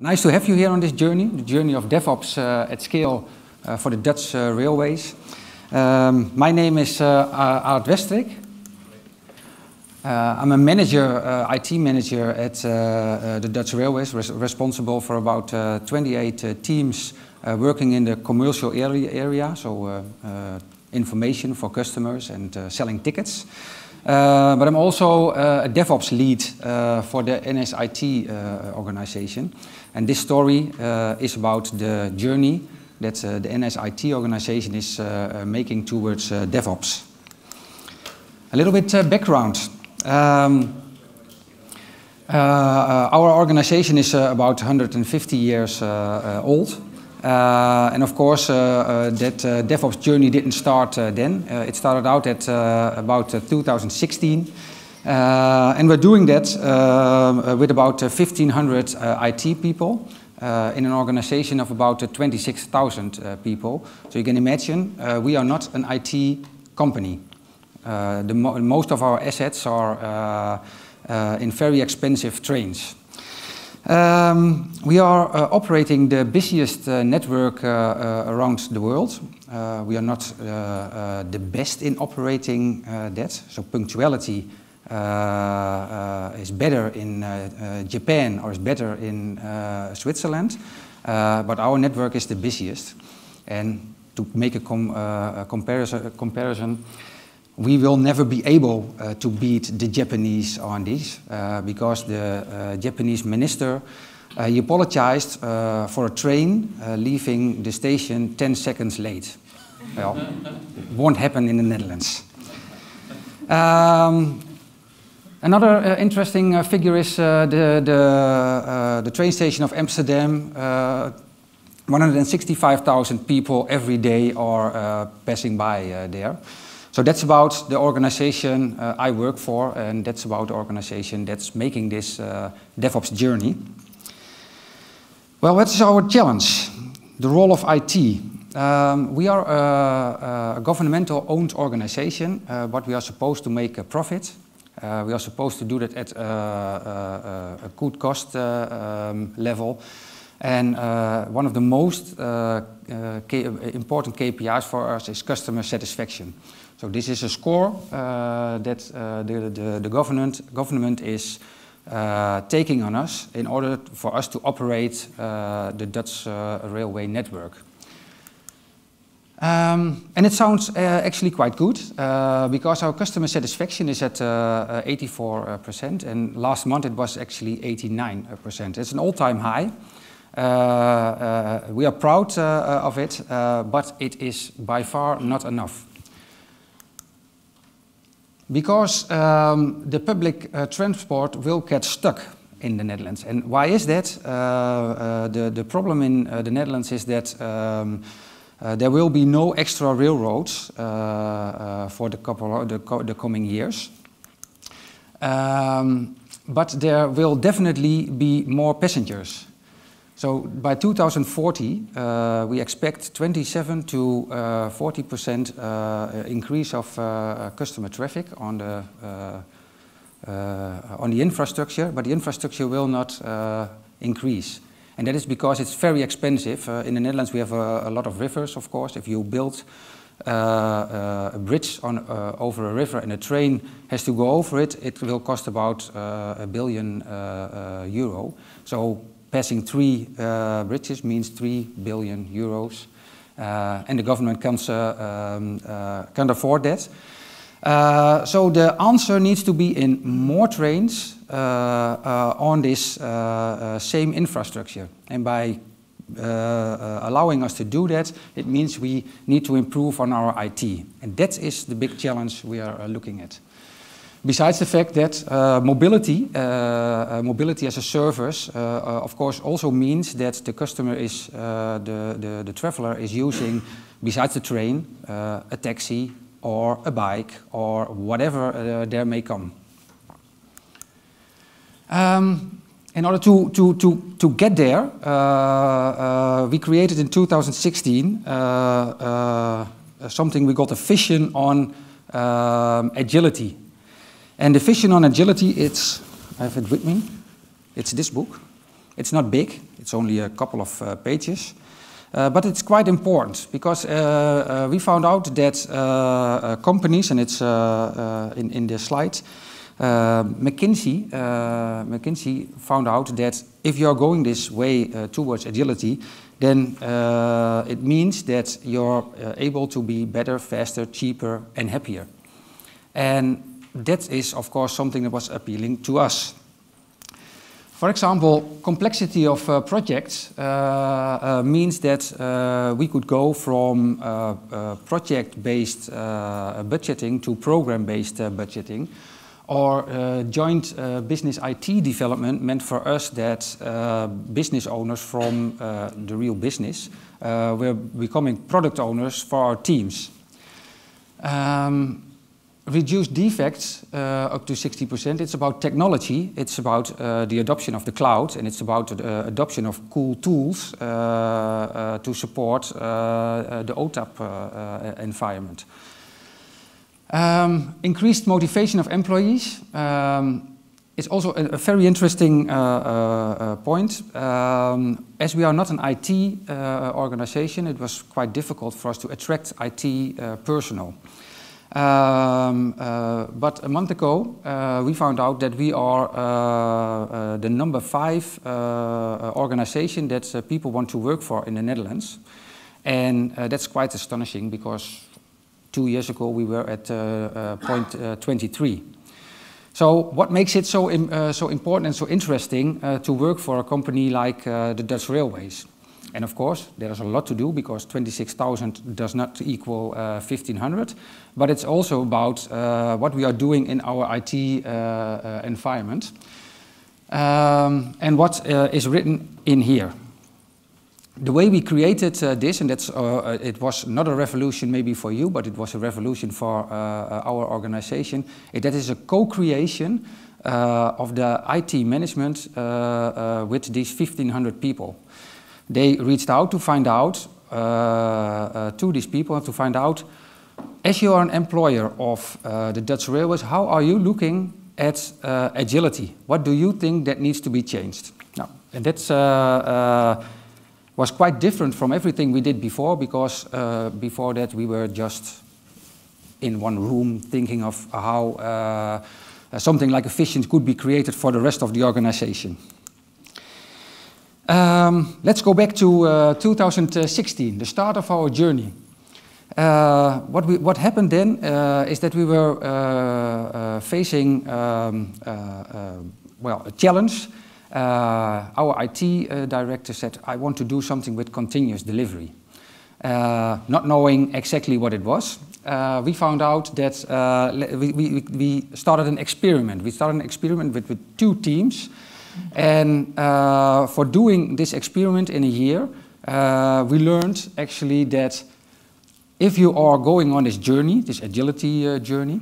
Nice to have you here on this journey, the journey of DevOps uh, at scale uh, for the Dutch uh, railways. Um, my name is uh, Ard Westerik. Uh, I'm a manager, uh, IT manager at the Dutch Railways, res responsible for about 28 teams working in the commercial area, area so information for customers and selling tickets. Uh, but I'm also uh, a DevOps lead uh, for the NSIT organization. And this story is about the journey that the NSIT organization is making towards DevOps. A little bit background. Um, uh, our organization is uh, about 150 years uh, old. Uh, and of course, uh, uh, that DevOps journey didn't start then. it started out at about 2016. And we're doing that with about 1,500 IT people in an organization of about 26,000 people. So you can imagine, we are not an IT company. the mo most of our assets are in very expensive trains. Um, we are uh, operating the busiest uh, network uh, uh around the world. Uh, we are not uh, the best in operating that, so punctuality is better in Japan or is better in Switzerland, but our network is the busiest. And to make a, com a comparison, comparison we will never be able uh, to beat the Japanese on this uh, because the uh, Japanese minister uh, he apologized uh, for a train uh, leaving the station 10 seconds late. Well, won't happen in the Netherlands. Um, another uh, interesting uh, figure is uh, the, the, the, train station of Amsterdam. 165,000 people every day are passing by there. So that's about the organization uh, I work for, and that's about the organization that's making this uh, DevOps journey. Well, what is our challenge? The role of IT. Um, we are a, a governmental owned organization, uh, but we are supposed to make a profit. Uh, we are supposed to do that at a, a good cost uh, um, level. And uh, one of the most important KPIs for us is customer satisfaction. So this is a score uh, that uh, the, the, the, government, government is uh, taking on us in order for us to operate uh, the Dutch uh, railway network. Um, and it sounds uh, actually quite good because our customer satisfaction is at 84% and last month it was actually 89%. It's an all-time high. we are proud of it, but it is by far not enough because um, the public uh, transport will get stuck in the Netherlands. And why is that? Uh, uh, the, the problem in uh, the Netherlands is that um, uh, there will be no extra railroads uh, for the, couple, the, co the coming years. Um, but there will definitely be more passengers. So by 2040, uh, we expect 27 to 40% uh, uh, increase of uh, customer traffic on the on the infrastructure, but the infrastructure will not increase. And that is because it's very expensive. in the Netherlands, we have a, a, lot of rivers, of course. If you build uh, uh, a bridge on, uh, over a river and a train has to go over it, it will cost about a billion euro. So passing three uh, bridges means three billion euros. Uh, and the government uh, um, can't afford that. Uh, so the answer needs to be in more trains uh, uh, on this same infrastructure. And by allowing us to do that, it means we need to improve on our IT. And that is the big challenge we are looking at. Besides the fact that uh, mobility, uh, uh, mobility as a service, uh, uh, of course, also means that the customer is, uh, the, the, the, traveler is using, besides the train, a taxi or a bike or whatever there may come. Um, in order to, to, to, to get there, we created in 2016 something we got a vision on um, agility and the vision on agility, it's, I have it with me, it's this book. It's not big, it's only a couple of uh, pages. Uh, but it's quite important because uh, uh, we found out that companies, and it's in, in the slide, McKinsey, McKinsey found out that if you're going this way towards agility, then uh, it means that you're uh, able to be better, faster, cheaper, and happier. And that is, of course, something that was appealing to us. For example, complexity of uh, projects uh, uh, means that uh, we could go from project-based budgeting to program-based budgeting or uh, joint uh, business IT development meant for us that uh, business owners from uh, the real business uh, were becoming product owners for our teams. Um, reduce defects uh, up to 60%. It's about technology, it's about the adoption of the cloud, and it's about the adoption of cool tools to support the OTAP environment. Um, increased motivation of employees um, is also a, a very interesting uh, uh, uh, point. Um, as we are not an IT uh, organization, it was quite difficult for us to attract IT uh, personnel. Um, uh, but a month ago, we found out that we are the number five organization that people want to work for in the Netherlands. And that's quite astonishing because two years ago we were at uh, uh, point uh, 23. So what makes it so, uh, so important and so interesting uh, to work for a company like uh, the Dutch Railways? And of course, there is a lot to do because 26,000 does not equal 1,500. But it's also about what we are doing in our IT environment. Um, and what is written in here the way we created uh, this, and that's, uh, uh, it was not a revolution maybe for you, but it was a revolution for uh, uh our organization. That is a co-creation uh, of the IT management with these 1,500 people. They reached out to find out, uh, uh, to these people, to find out, as you are an employer of uh, the Dutch Railways, how are you looking at agility? What do you think that needs to be changed? Now, and that's was quite different from everything we did before because uh, before that we were just in one room thinking of how uh, something like efficiency could be created for the rest of the organization. Um, let's go back to uh, 2016, the start of our journey. Uh, what, we, what, happened then uh, is that we were uh, facing um, well, a challenge uh, our IT uh, director said, I want to do something with continuous delivery. Uh, not knowing exactly what it was, we found out that we, we, we, started an experiment. We started an experiment with, with two teams. And for doing this experiment in a year, we learned actually that if you are going on this journey, this agility uh, journey,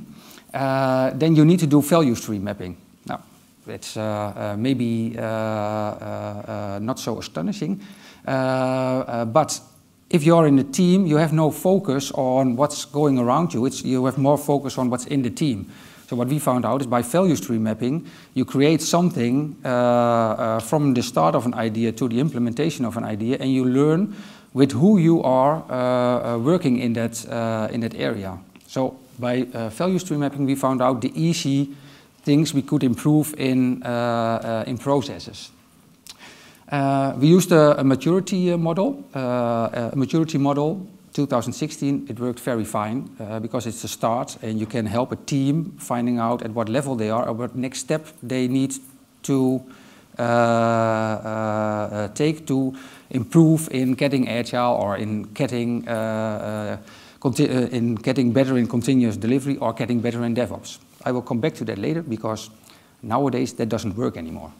uh, then you need to do value stream mapping. Now, it's uh, uh, maybe uh, not so astonishing, but if you're in a team, you have no focus on what's going around you. It's, you have more focus on what's in the team. So what we found out is by value stream mapping, you create something uh, uh, from the start of an idea to the implementation of an idea, and you learn with who you are uh, working in that in that area. So by value stream mapping, we found out the easy things we could improve in, uh, uh, in processes. Uh, we used a, a maturity model, a maturity model 2016, it worked very fine uh, because it's a start and you can help a team finding out at what level they are or what next step they need to uh, uh, take to improve in getting agile or in getting, in getting better in continuous delivery or getting better in DevOps. I will come back to that later because nowadays that doesn't work anymore.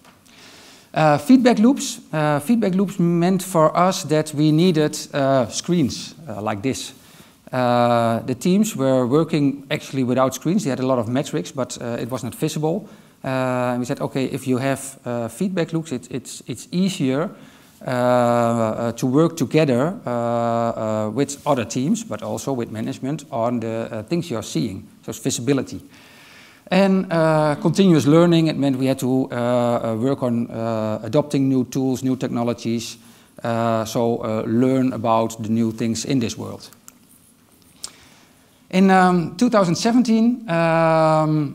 Uh, feedback loops. Uh, feedback loops meant for us that we needed uh, screens uh, like this. Uh, the teams were working actually without screens. They had a lot of metrics, but uh, it was not visible. and we said, okay, if you have feedback loops, it, it's, it's easier to work together with other teams, but also with management on the things you're seeing. So it's visibility. And uh, continuous learning, it meant we had to uh, uh work on uh, adopting new tools, new technologies, uh, so learn about the new things in this world. In um, 2017, um,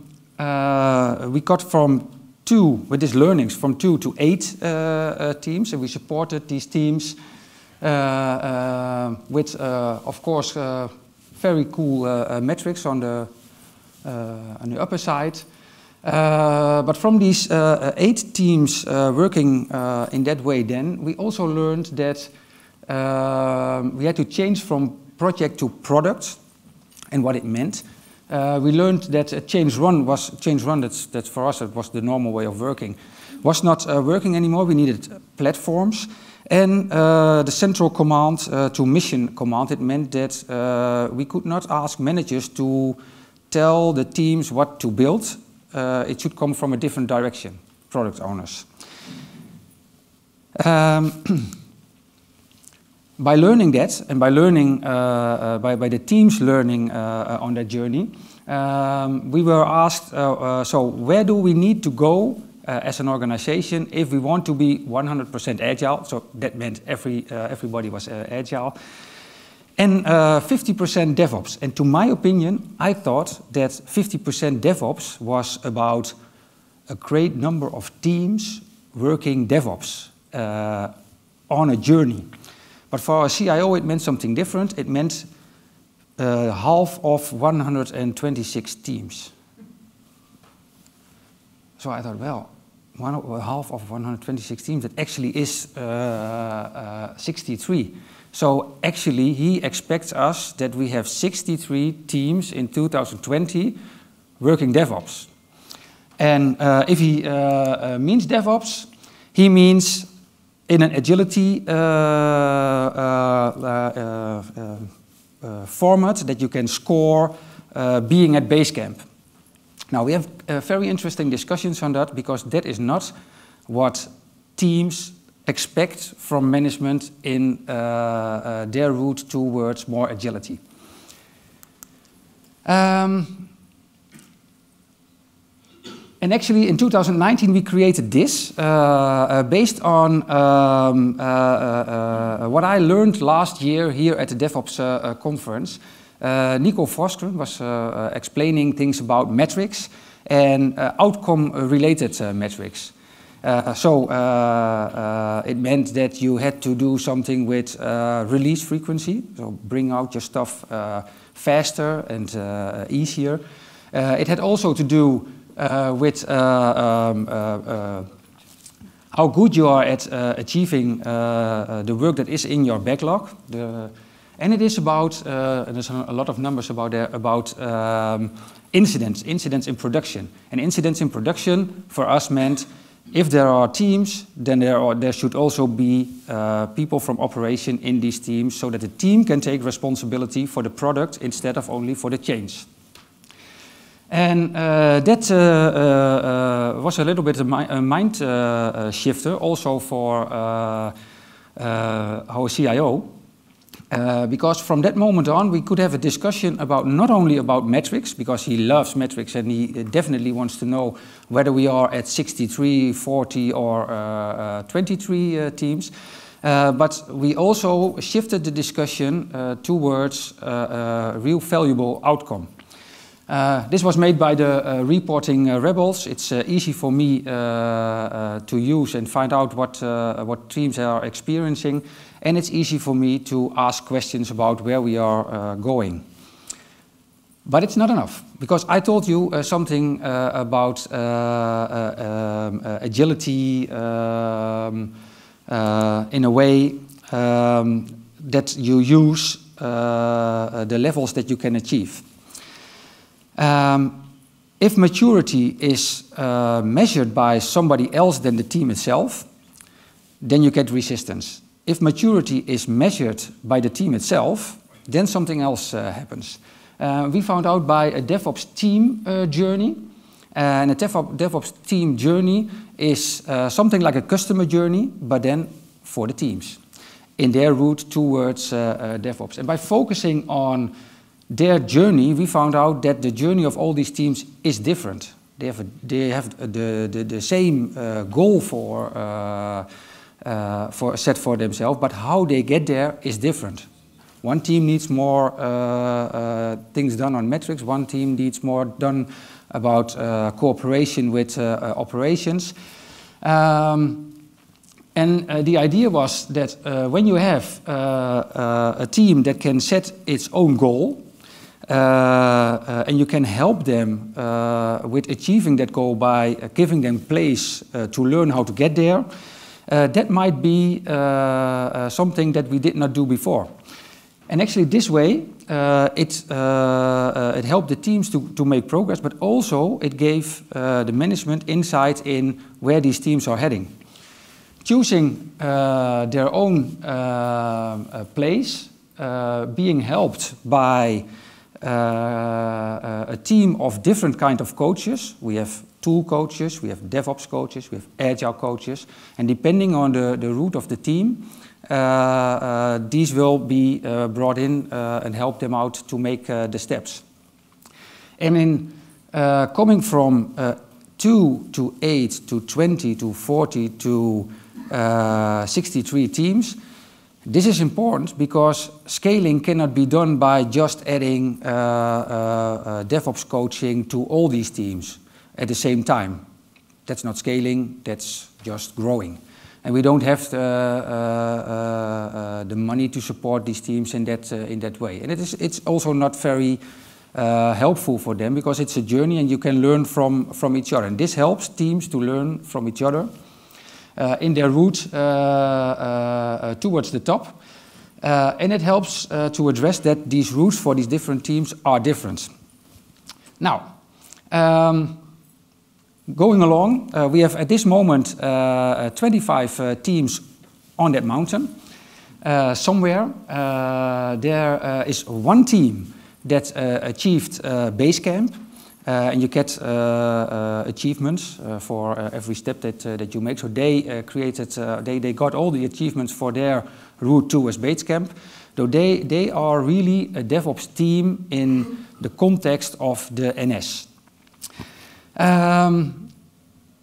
we got from two, with these learnings, from two to eight teams, and we supported these teams with, of course, very cool metrics on the uh, on the upper side. Uh, but from these uh, eight teams working in that way then, we also learned that we had to change from project to product and what it meant. Uh, we learned that a change run was change run. That's for us. It was the normal way of working. Was not uh, working anymore. We needed platforms, and uh, the central command to mission command. It meant that we could not ask managers to tell the teams what to build, uh, it should come from a different direction, product owners. Um, by learning that, and by learning, uh, uh, by, by the teams learning uh, uh, on that journey, um, we were asked, uh, so where do we need to go as an organization if we want to be 100% agile? So that meant every, everybody was agile. And 50% uh, DevOps. And to my opinion, I thought that 50% DevOps was about a great number of teams working DevOps uh, on a journey. But for a CIO, it meant something different. It meant uh, half of 126 teams. So I thought, well, one, half of 126 teams, that actually is uh, uh, 63. So actually, he expects us that we have 63 teams in 2020 working DevOps. And uh, if he uh, uh, means DevOps, he means in an agility uh, uh, uh, format that you can score being at Basecamp. Now, we have very interesting discussions on that because that is not what teams expect from management in uh, uh, their route towards more agility. Um, and actually, in 2019, we created this uh, uh, based on um, uh, uh what I learned last year here at the DevOps conference. Uh, Nicole Forsgren was uh, uh, explaining things about metrics and outcome-related metrics. Uh, so uh, uh, it meant that you had to do something with release frequency, so bring out your stuff faster and easier. it had also to do with um, how good you are at achieving the work that is in your backlog. The, and it is about, uh, and there's a lot of numbers about there, about um, incidents, incidents in production. And incidents in production for us meant if there are teams, then there, are, there should also be uh, people from operation in these teams so that the team can take responsibility for the product instead of only for the change. And uh, that uh, was a little bit a, mi a mind shifter also for our CIO. Uh, because from that moment on, we could have a discussion about not only about metrics, because he loves metrics and he uh, definitely wants to know whether we are at 63, 40, or uh, uh, 23 uh, teams. Uh, but we also shifted the discussion uh, towards a real valuable outcome. this was made by the reporting rebels. It's easy for me to use and find out what, what teams are experiencing and it's easy for me to ask questions about where we are uh, going. But it's not enough, because I told you uh, something uh, about uh, uh, um, uh, agility um, in a way um, that you use the levels that you can achieve. Um, if maturity is measured by somebody else than the team itself, then you get resistance if maturity is measured by the team itself, then something else uh, happens. Uh, we found out by a DevOps team uh, journey. And a DevOps, team journey is uh, something like a customer journey, but then for the teams in their route towards uh, uh, DevOps. And by focusing on their journey, we found out that the journey of all these teams is different. They have, a, they have the, the, the same uh, goal for, uh, uh, for set for themselves, but how they get there is different. One team needs more uh, uh, things done on metrics, one team needs more done about uh, cooperation with operations. Um, and uh, the idea was that uh, when you have uh, a team that can set its own goal, and you can help them with achieving that goal by giving them place to learn how to get there, that might be something that we did not do before. And actually, this way, uh, it, uh, uh, it helped the teams to, to make progress, but also it gave the management insight in where these teams are heading choosing uh, their own uh, uh, place, being helped by a team of different kind of coaches. We have tool coaches, we have DevOps coaches, we have agile coaches, and depending on the, the route of the team, uh, uh, these will be uh, brought in and help them out to make the steps. And in coming from 2 to 8 to 20 to 40 to uh, 63 teams. This is important because scaling cannot be done by just adding uh, uh, uh, DevOps coaching to all these teams at the same time. That's not scaling, that's just growing. And we don't have the, uh, the money to support these teams in that, in that way. And it is, it's also not very uh, helpful for them because it's a journey and you can learn from, from each other. And this helps teams to learn from each other uh, in their route uh, uh, towards the top. and it helps to address that these routes for these different teams are different. Now, um, going along, uh, we have at this moment uh, 25 uh, teams on that mountain. somewhere there is one team that achieved Basecamp, uh, and you get uh, uh, achievements for every step that, that you make. So they created, they, they got all the achievements for their route towards Basecamp. So they, they are really a DevOps team in the context of the NS. Um,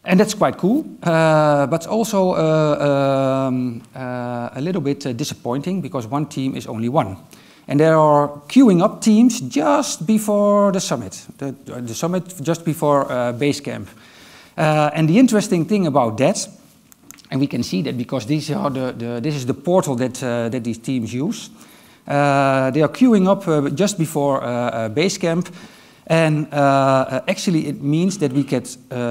and that's quite cool, uh, but also uh, um, uh, a little bit disappointing because one team is only one. And there are queuing up teams just before the summit, the, the summit just before uh, Basecamp. Uh, and the interesting thing about that, and we can see that because these are the, the this is the portal that, uh, that these teams use. Uh, they are queuing up uh, just before uh, Basecamp. And actually, it means that we get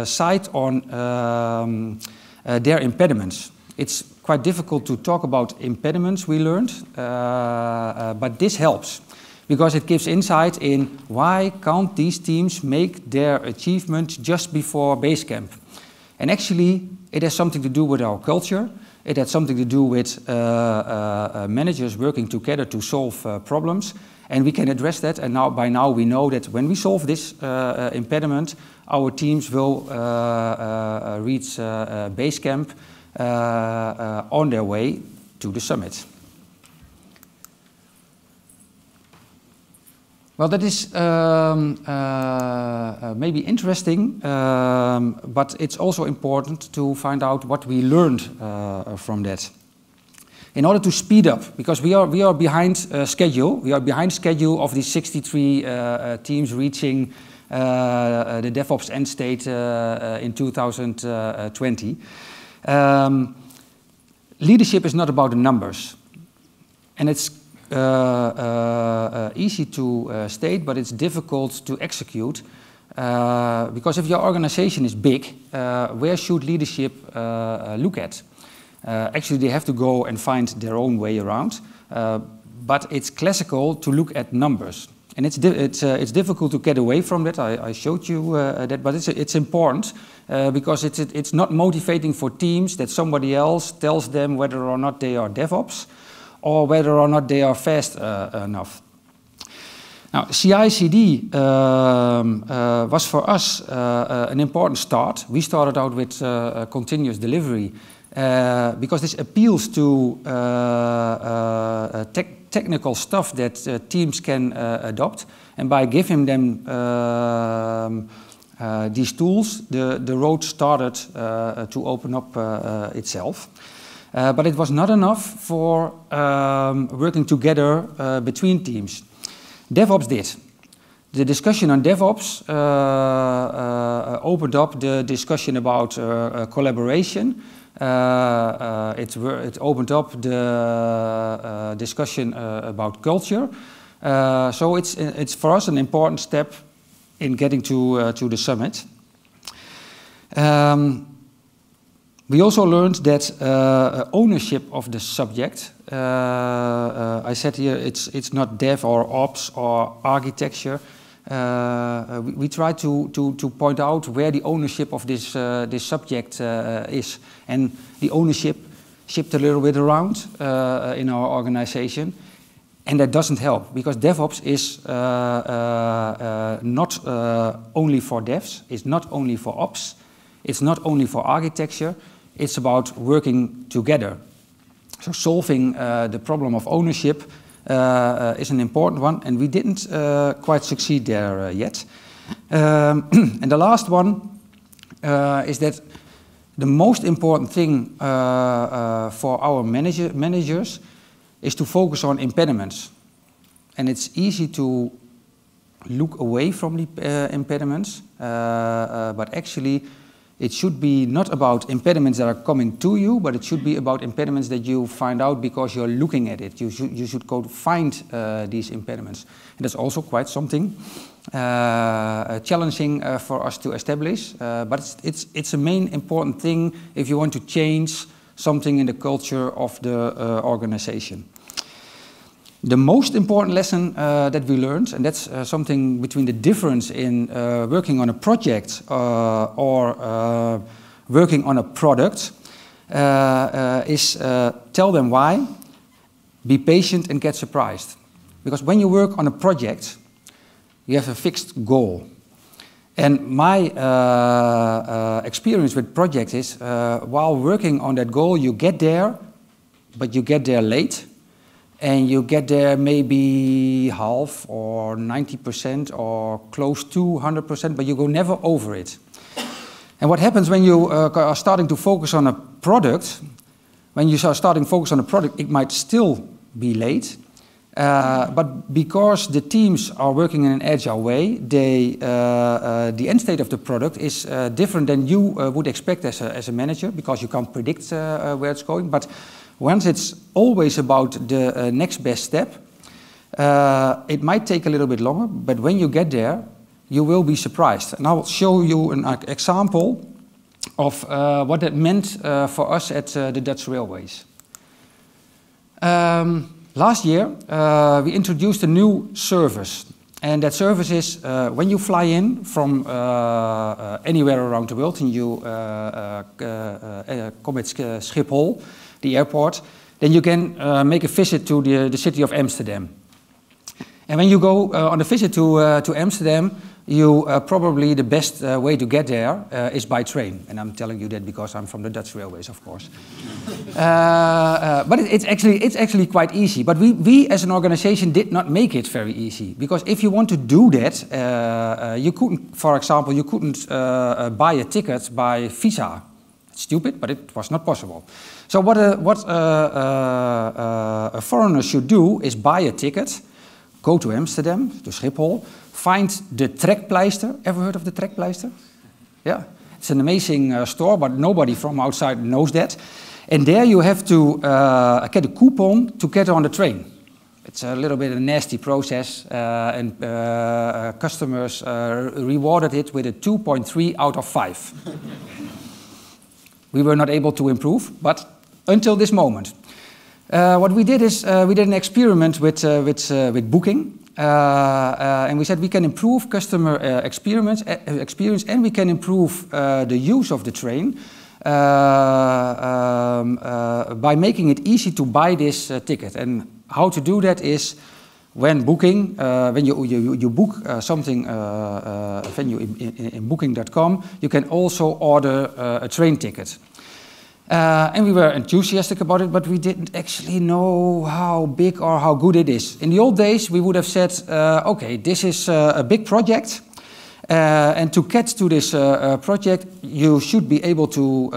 sight on um, their impediments. It's quite difficult to talk about impediments we learned, uh, uh, but this helps because it gives insight in why can't these teams make their achievements just before base camp. And actually, it has something to do with our culture. It had something to do with uh, uh, uh managers working together to solve uh, problems. And we can address that. And now, by now, we know that when we solve this impediment, our teams will reach Basecamp uh, uh, on their way to the summit. Well, that is um, uh, uh, maybe interesting, um, but it's also important to find out what we learned uh, from that. In order to speed up, because we are, we are behind uh, schedule, we are behind schedule of these 63 teams reaching the DevOps end state in 2020. Um, leadership is not about the numbers. And it's uh, uh, uh, easy to uh, state, but it's difficult to execute. Uh, because if your organization is big, uh, where should leadership look at? Actually, they have to go and find their own way around. but it's classical to look at numbers. And it's, it's, uh, it's difficult to get away from that. I, I showed you uh, that, but it's, it's important uh, because it's, it's not motivating for teams that somebody else tells them whether or not they are DevOps or whether or not they are fast uh, enough. Now, CI/CD um, uh, was for us uh, an important start. We started out with continuous delivery because this appeals to tech technical stuff that uh, teams can uh, adopt. And by giving them um, uh, these tools, the, the road started uh, to open up uh, itself. but it was not enough for um, working together between teams. DevOps did. The discussion on DevOps opened up the discussion about collaboration, uh, uh, it, it, opened up the uh, discussion about culture. so it's, it's for us an important step in getting to, to the summit. Um, we also learned that uh, ownership of the subject, uh, uh, I said here, it's, it's not dev or ops or architecture, uh, we, we, try to, to, to point out where the ownership of this, uh, this subject uh, is. And the ownership shipped a little bit around in our organization. And that doesn't help because DevOps is uh, uh, uh, not only for devs, it's not only for ops, it's not only for architecture, it's about working together. So solving the problem of ownership uh, is an important one, and we didn't uh, quite succeed there uh, yet. Um, and the last one is that the most important thing for our manager, managers is to focus on impediments. And it's easy to look away from the uh, impediments, uh, uh, but actually it should be not about impediments that are coming to you, but it should be about impediments that you find out because you're looking at it. You should, you should go find uh, these impediments. And that's also quite something uh, challenging uh, for us to establish, uh, but it's, it's, it's a main important thing if you want to change something in the culture of the uh, organization. The most important lesson uh, that we learned, and that's uh, something between the difference in uh, working on a project uh, or uh, working on a product, uh, is tell them why, be patient and get surprised. Because when you work on a project, you have a fixed goal. And my experience with projects is while working on that goal, you get there, but you get there late and you get there maybe half or 90% or close to 100%, but you go never over it. And what happens when you uh, are starting to focus on a product, when you are starting to focus on a product, it might still be late, uh, but because the teams are working in an agile way, they, uh, uh, the end state of the product is uh, different than you uh, would expect as a, as a manager because you can't predict where it's going. But once it's always about the next best step, it might take a little bit longer, but when you get there, you will be surprised. And I'll show you an example of what that meant for us at the Dutch Railways. Um, Last year, uh, we introduced a new service. And that service is uh, when you fly in from uh, uh anywhere around the world and you uh, uh, come at Schiphol, the airport, then you can make a visit to the, the city of Amsterdam. And when you go on a visit to, to Amsterdam, you uh, probably the best uh, way to get there uh, is by train. And I'm telling you that because I'm from the Dutch railways, of course. Uh, uh, but it, it's, actually, it's actually quite easy. But we, we as an organization did not make it very easy. Because if you want to do that, uh, you couldn't, for example, you couldn't buy a ticket by Visa. It's stupid, but it was not possible. So what a, what a, a foreigner should do is buy a ticket, go to Amsterdam, to Schiphol, find the Trekpleister. Ever heard of the Trekpleister? Yeah. It's an amazing uh, store, but nobody from outside knows that. And there you have to uh, get a coupon to get on the train. It's a little bit a nasty process, uh, and uh, uh, customers uh, rewarded it with a 2.3 out of 5. we were not able to improve, but until this moment. what we did is we did an experiment with, with, with booking. Uh, uh, and we said we can improve customer uh, experience, experience and we can improve the use of the train um, by making it easy to buy this ticket. And how to do that is when booking, uh, when you, you, you book uh, something, uh, venue in, in, in booking.com, you can also order a train ticket. Uh, and we were enthusiastic about it, but we didn't actually know how big or how good it is. In the old days, we would have said, uh, okay, this is uh, a big project, uh, and to get to this uh, uh, project, you should be able to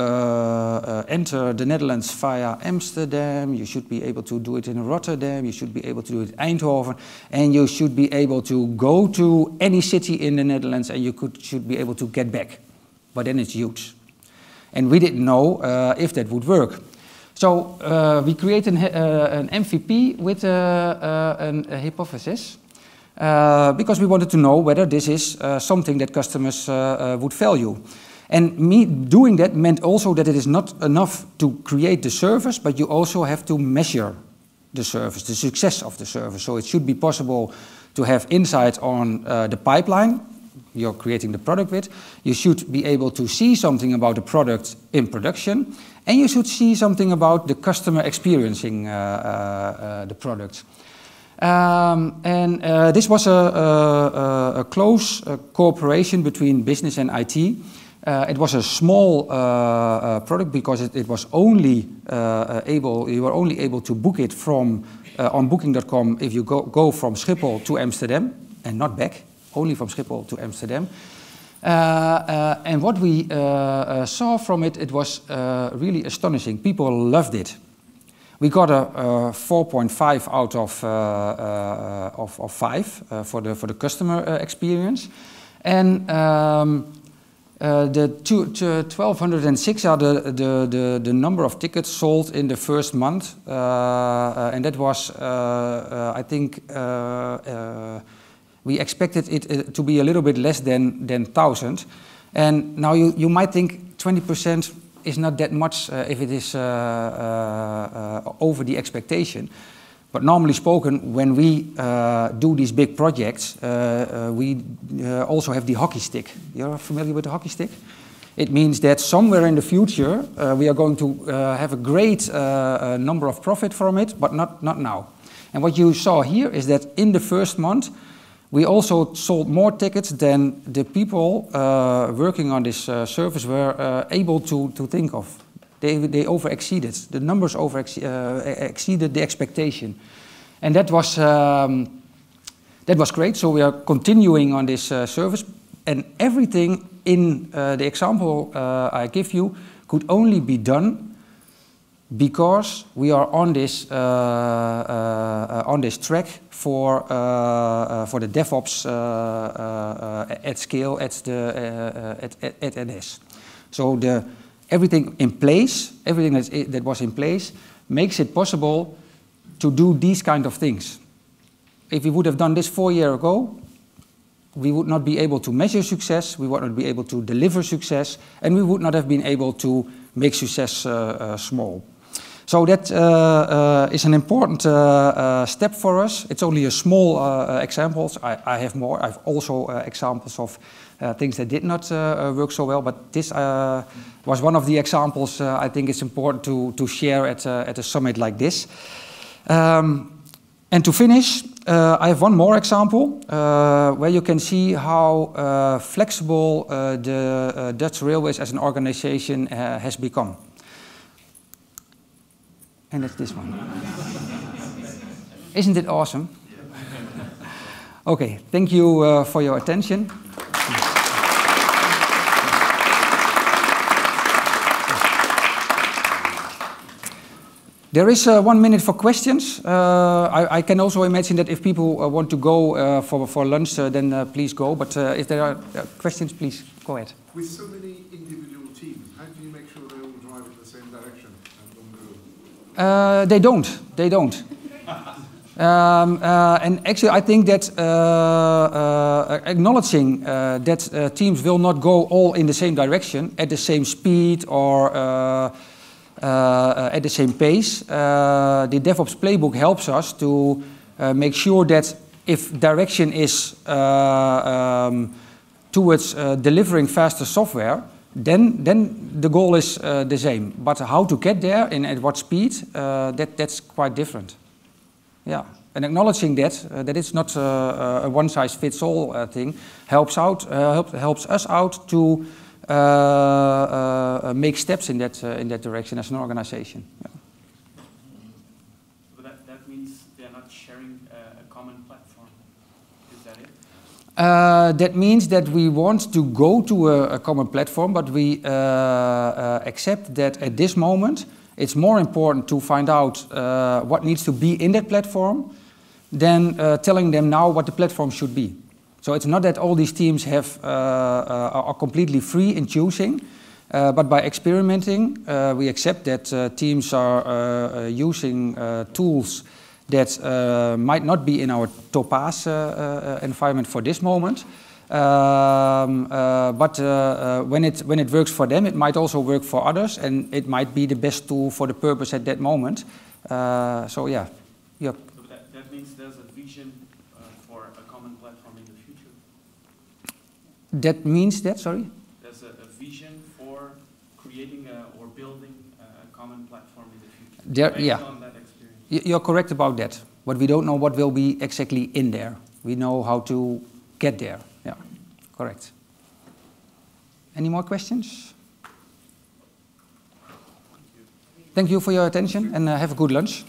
enter the Netherlands via Amsterdam, you should be able to do it in Rotterdam, you should be able to do it in Eindhoven, and you should be able to go to any city in the Netherlands and you could, should be able to get back. But then it's huge. And we didn't know uh, if that would work. So uh, we created an, uh, an, MVP with a hypothesis because we wanted to know whether this is something that customers would value. And me doing that meant also that it is not enough to create the service, but you also have to measure the service, the success of the service. So it should be possible to have insight on uh, the pipeline, you're creating the product with. You should be able to see something about the product in production, and you should see something about the customer experiencing uh, uh, uh the product. Um, and uh, this was a, a, a close uh, cooperation between business and IT. Uh, it was a small product because it, it was only able, you were only able to book it from on Booking.com if you go, go from Schiphol to Amsterdam and not back only from Schiphol to Amsterdam. Uh, uh, and what we uh, saw from it, it was really astonishing. People loved it. We got a, 4.5 out of, of, of 5 for, the, for the customer experience. And um, uh, the two, 1206 are the, the, the, the, number of tickets sold in the first month. Uh, uh, and that was, I think, we expected it uh, to be a little bit less than, than 1,000. And now you, you might think 20% is not that much uh, if it is uh, uh, over the expectation. But normally spoken, when we uh, do these big projects, uh, we also have the hockey stick. You're familiar with the hockey stick? It means that somewhere in the future, we are going to have a great number of profit from it, but not, not now. And what you saw here is that in the first month, we also sold more tickets than the people uh, working on this uh, service were uh, able to, to think of. They, they over exceeded, the numbers over uh, exceeded the expectation. And that was, um, that was great, so we are continuing on this uh, service. And everything in uh, the example I give you could only be done because we are on this, on this track for, uh, uh, for the DevOps uh, at scale at, the, at, at, at NS. So the, everything in place, everything that's, that was in place, makes it possible to do these kind of things. If we would have done this four years ago, we would not be able to measure success, we would not be able to deliver success, and we would not have been able to make success uh, uh, small. So that uh, uh, is an important uh, step for us. It's only a small examples. I, I, have more. I have also examples of things that did not work so well, but this was one of the examples I think it's important to, to share at, at a summit like this. Um, and to finish, uh, I have one more example uh, where you can see how uh, flexible the Dutch Railways as an organization has become. And it's this one. Isn't it awesome? okay, thank you uh, for your attention. There is uh, one minute for questions. Uh, I, I, can also imagine that if people uh, want to go uh, for, for lunch, uh, then uh, please go. But if there are questions, please go ahead. With so many individual teams, how do you make sure they all drive in the same direction? Uh, they don't. They don't. Um, uh, and actually, I think that uh, uh acknowledging uh, that uh, teams will not go all in the same direction at the same speed or at the same pace, the DevOps playbook helps us to make sure that if direction is um, towards delivering faster software, then, then the goal is uh, the same. But how to get there and at what speed, uh, that, that's quite different. Yeah, and acknowledging that, uh, that it's not a one-size-fits-all uh, thing, helps, out, uh, help, helps us out to uh, uh, make steps in that, uh, in that direction as an organization. Yeah. But that, that means they're not sharing a, a common platform. Is that it? Uh, that means that we want to go to a, a common platform, but we uh, uh, accept that at this moment it's more important to find out uh, what needs to be in that platform than uh, telling them now what the platform should be. So it's not that all these teams have, uh, are completely free in choosing, but by experimenting, we accept that teams are using tools that uh, might not be in our Topaz uh, uh, environment for this moment. Um, uh, but uh, when, it, when it works for them, it might also work for others, and it might be the best tool for the purpose at that moment. Uh, so yeah, yeah, So that, that means there's a vision uh, for a common platform in the future. that means that. Sorry. There's a, a vision for creating a, or building a, common platform in the future. There- yeah. You're correct about that, but we don't know what will be exactly in there. We know how to get there. Yeah, correct. Any more questions? Thank you for your attention and uh, have a good lunch.